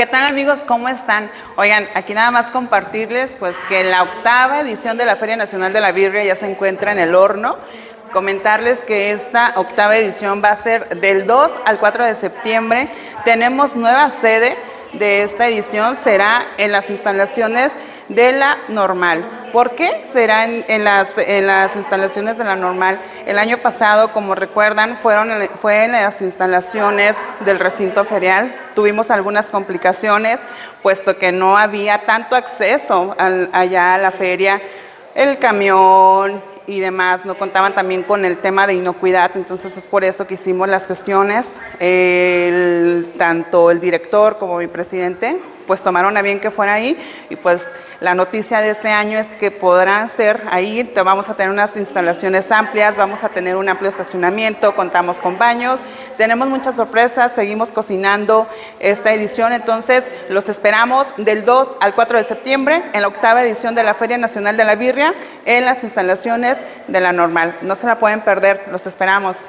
¿Qué tal amigos? ¿Cómo están? Oigan, aquí nada más compartirles pues que la octava edición de la Feria Nacional de la Birria ya se encuentra en el horno. Comentarles que esta octava edición va a ser del 2 al 4 de septiembre. Tenemos nueva sede de esta edición, será en las instalaciones de la normal. ¿Por qué será en, las, en las instalaciones de la normal? El año pasado, como recuerdan, fueron, fue en las instalaciones del recinto ferial. Tuvimos algunas complicaciones, puesto que no había tanto acceso allá a la feria, el camión, y demás, no contaban también con el tema de inocuidad, entonces es por eso que hicimos las gestiones, tanto el director como mi presidente pues tomaron a bien que fuera ahí y pues la noticia de este año es que podrán ser ahí, vamos a tener unas instalaciones amplias, vamos a tener un amplio estacionamiento, contamos con baños, tenemos muchas sorpresas, seguimos cocinando esta edición, entonces los esperamos del 2 al 4 de septiembre en la octava edición de la Feria Nacional de la Birria en las instalaciones de la normal. No se la pueden perder, los esperamos.